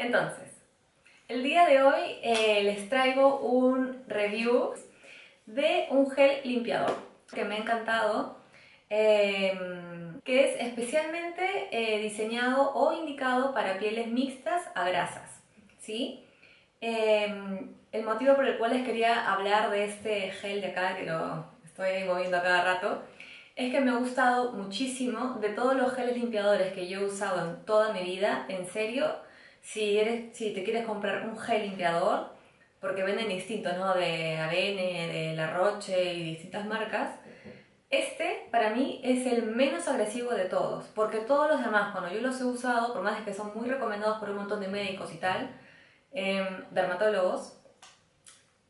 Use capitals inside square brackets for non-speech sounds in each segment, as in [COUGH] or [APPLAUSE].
Entonces, el día de hoy eh, les traigo un review de un gel limpiador que me ha encantado, em, que es especialmente eh, diseñado o indicado para pieles mixtas a grasas. ¿sí? Em, el motivo por el cual les quería hablar de este gel de acá, que lo estoy moviendo a cada rato, es que me ha gustado muchísimo de todos los geles limpiadores que yo he usado en toda mi vida, en serio, si, eres, si te quieres comprar un gel limpiador, porque venden distintos, ¿no? De Avene, de La Roche y distintas marcas, este para mí es el menos agresivo de todos, porque todos los demás, cuando yo los he usado, por más que son muy recomendados por un montón de médicos y tal, eh, dermatólogos,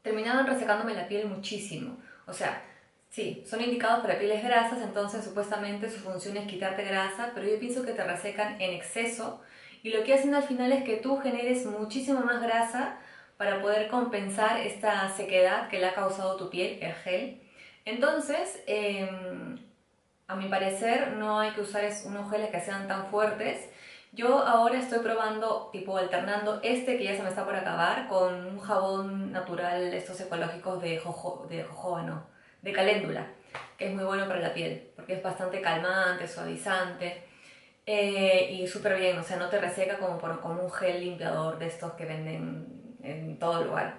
terminaban resecándome la piel muchísimo. O sea, Sí, son indicados para pieles grasas, entonces supuestamente su función es quitarte grasa, pero yo pienso que te resecan en exceso y lo que hacen al final es que tú generes muchísima más grasa para poder compensar esta sequedad que le ha causado tu piel, el gel. Entonces, em, a mi parecer, no hay que usar unos geles que sean tan fuertes. Yo ahora estoy probando, tipo alternando este que ya se me está por acabar, con un jabón natural, estos ecológicos de, jojo, de jojoba, de caléndula, que es muy bueno para la piel, porque es bastante calmante, suavizante eh, y súper bien, o sea, no te reseca como, por, como un gel limpiador de estos que venden en todo lugar.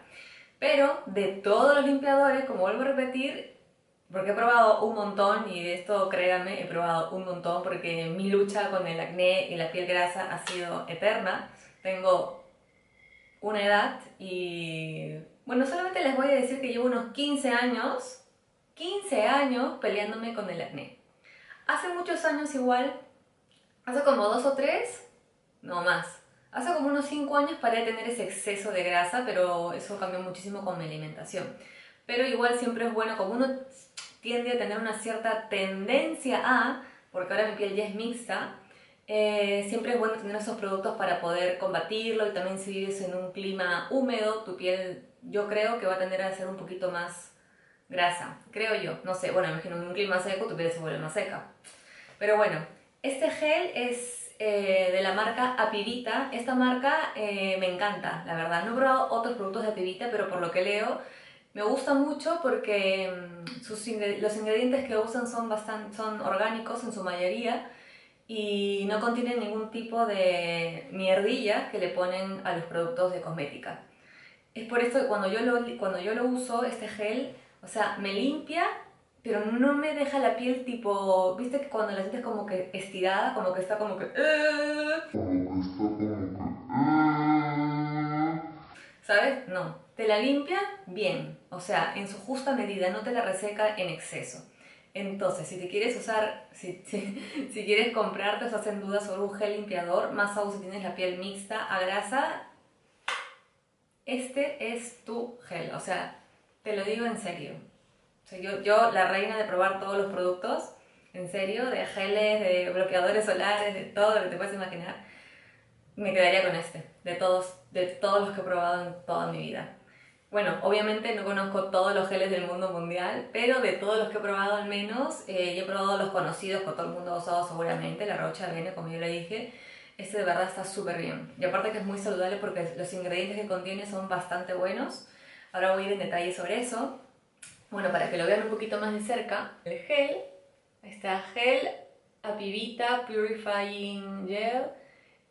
Pero de todos los limpiadores, como vuelvo a repetir, porque he probado un montón y de esto créanme, he probado un montón porque mi lucha con el acné y la piel grasa ha sido eterna. Tengo una edad y bueno, solamente les voy a decir que llevo unos 15 años 15 años peleándome con el acné. Hace muchos años igual, hace como dos o tres, no más. Hace como unos 5 años paré de tener ese exceso de grasa, pero eso cambió muchísimo con mi alimentación. Pero igual siempre es bueno, como uno tiende a tener una cierta tendencia a, porque ahora mi piel ya es mixta, eh, siempre es bueno tener esos productos para poder combatirlo y también si vives en un clima húmedo, tu piel yo creo que va a tender a ser un poquito más grasa, creo yo. No sé, bueno, imagino en un clima seco tu piel se vuelve más seca. Pero bueno, este gel es eh, de la marca Apivita. Esta marca eh, me encanta, la verdad. No he probado otros productos de Apivita, pero por lo que leo me gusta mucho porque mm, sus, los ingredientes que usan son, bastante, son orgánicos en su mayoría y no contienen ningún tipo de mierdilla que le ponen a los productos de cosmética. Es por esto que cuando yo lo, cuando yo lo uso, este gel, o sea, me limpia, pero no me deja la piel tipo, viste que cuando la sientes como que estirada, como que está como que... Eh". ¿Sabes? No. Te la limpia bien, o sea, en su justa medida, no te la reseca en exceso. Entonces, si te quieres usar, si, [LAUGHS] si, quieres comprarte o estás en duda sobre un gel limpiador, más aún si tienes la piel mixta a grasa, este es tu gel. O sea, te lo digo en serio. Yo, yo, la reina de probar todos los productos, en serio, de geles, de bloqueadores solares, de todo lo que te puedes imaginar, me quedaría con este, de todos, de todos los que he probado en toda mi vida. Bueno, obviamente no conozco todos los geles del mundo mundial, pero de todos los que he probado al menos, eh, he probado los conocidos que todo el mundo ha usado seguramente, la Rocha Bene, como yo le dije, este de verdad está súper bien. Y aparte que es muy saludable porque los ingredientes que contiene son bastante buenos. Ahora voy a ir en detalle sobre eso. Bueno, para que lo vean un poquito más de cerca, el gel, está gel Apivita Purifying Gel.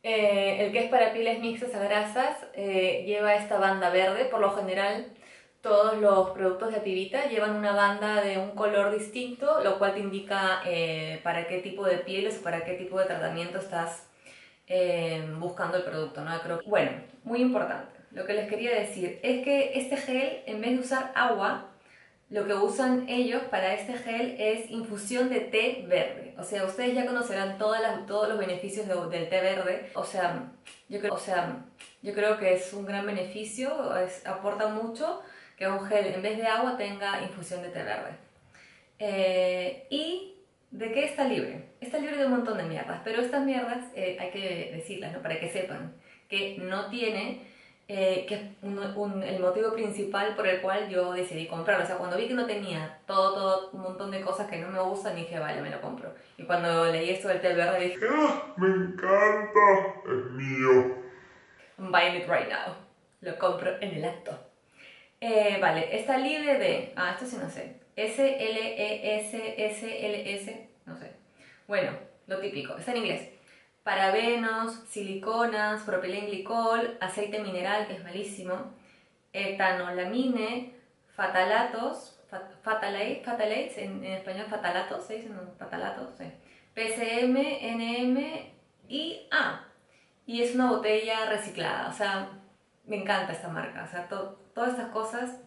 Eh, el que es para pieles mixtas a grasas eh, lleva esta banda verde. Por lo general, todos los productos de Apivita llevan una banda de un color distinto, lo cual te indica eh, para qué tipo de pieles o para qué tipo de tratamiento estás buscando el producto. ¿no? Creo, bueno, muy importante lo que les quería decir es que este gel, en vez de usar agua, lo que usan ellos para este gel es infusión de té verde. O sea, ustedes ya conocerán todas las, todos los beneficios del té verde. O sea, yo creo, o sea, yo creo que es un gran beneficio, aporta mucho que un gel en vez de agua tenga infusión de té verde. Eh, ¿Y de qué está libre? Está libre de un montón de mierdas, pero estas mierdas eh, hay que decirlas, ¿no? Para que sepan que no tiene eh, que es el motivo principal por el cual yo decidí comprarlo. O sea, cuando vi que no tenía todo, todo, un montón de cosas que no me gustan, dije, vale, me lo compro. Y cuando leí esto del té verde, dije, ¡ah! ¡Me encanta! ¡Es mío! I'm buying it right now. Lo compro en el acto. Eh, vale, está libre de... Ah, esto sí no sé. S-L-E-S-S-L-S, no sé. Bueno, lo típico, está en inglés. Parabenos, siliconas, propilenglicol, aceite mineral, que es malísimo, etanolamine, fatalatos, fatalates, en, español fatalatos, ¿se dicen fatalatos? Sí. PCM, NM y A. y es una botella reciclada, o sea, me encanta esta marca, o sea, todas estas cosas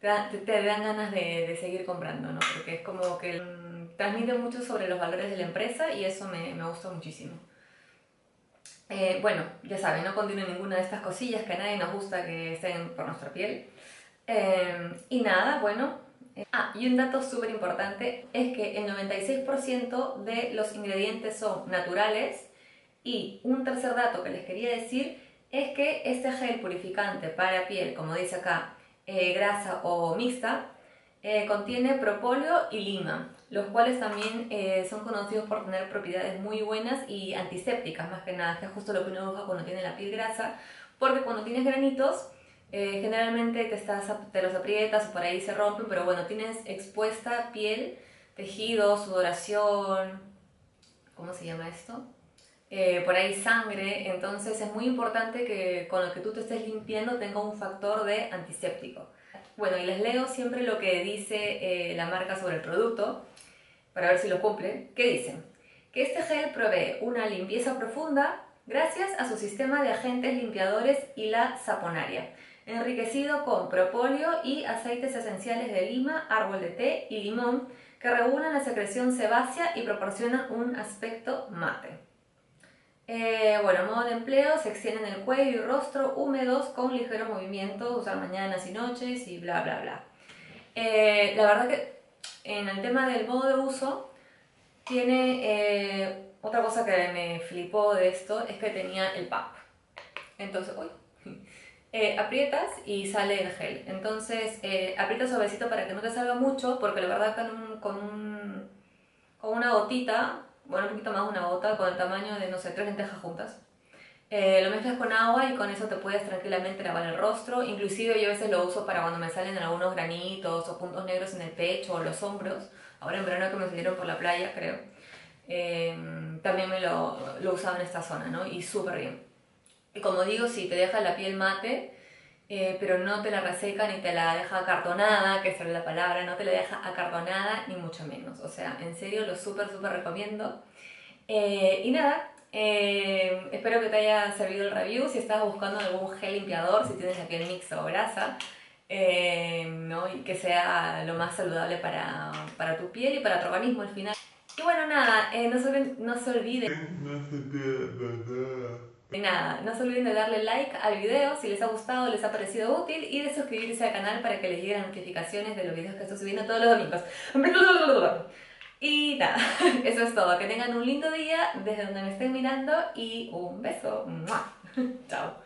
te, dan ganas de, seguir comprando, ¿no? Porque es como que mm, transmite mucho sobre los valores de la empresa y eso me gusta muchísimo. Eh, bueno, ya saben, no contiene ninguna de estas cosillas que a nadie nos gusta que estén por nuestra piel. Eh, y nada, bueno. Eh, ah, y un dato súper importante es que el 96% de los ingredientes son naturales. Y un tercer dato que les quería decir es que este gel purificante para piel, como dice acá, grasa o mixta, contiene propóleo y lima los cuales también eh, son conocidos por tener propiedades muy buenas y antisépticas, más que nada, que es justo lo que uno busca cuando tiene la piel grasa, porque cuando tienes granitos, eh, generalmente te los aprietas o por ahí se rompen, pero bueno, tienes expuesta piel, tejido, sudoración, ¿cómo se llama esto? Eh, por ahí sangre, entonces es muy importante que con lo que tú te estés limpiando tenga un factor de antiséptico. Bueno, y les leo siempre lo que dice la marca sobre el producto para ver si lo cumple, ¿Qué dicen que este gel provee una limpieza profunda gracias a su sistema de agentes limpiadores y la saponaria, enriquecido con propóleo y aceites esenciales de lima, árbol de té y limón que regulan la secreción sebácea y proporcionan un aspecto mate. Eh, bueno, modo de empleo, se extienden el cuello y rostro húmedos con ligero movimiento, usar mañanas y noches y bla bla bla. Eh, la verdad que en el tema del modo de uso, tiene eh, otra cosa que me flipó de esto, es que tenía el pump. Entonces, [LAUGHS] aprietas y sale el gel. Entonces, aprietas suavecito para que no te salga mucho, porque la verdad con una gotita, bueno, un poquito más una gota, con el tamaño de, no sé, tres lentejas juntas, eh, lo mezclas con agua y con eso te puedes tranquilamente lavar el rostro. Inclusive yo a veces lo uso para cuando me salen algunos granitos o puntos negros en el pecho o los hombros. Ahora en verano que me salieron por la playa, creo. Em, también me lo, lo usaba en esta zona, ¿no? Y súper bien. Y como digo, si te deja la piel mate, eh, pero no te la reseca ni te la deja acartonada, que es la palabra, no te la deja acartonada ni mucho menos. O sea, en serio lo súper, súper recomiendo. Eh, y nada, eh, espero que te haya servido el review. Si estás buscando algún gel limpiador, si tienes la piel mixta o grasa, ¿no? y que sea lo más saludable para, para, tu piel y para tu organismo al final. Y bueno, nada, no, se, no se olviden. [LAUGHS] Y nada, no se olviden de darle like al video si les ha gustado, les ha parecido útil y de suscribirse al canal para que les lleguen notificaciones de los videos que estoy subiendo todos los domingos. Y nada, [LAUGHS] eso es todo. Que tengan un lindo día desde donde me estén mirando y un beso. [LAUGHS] Chao.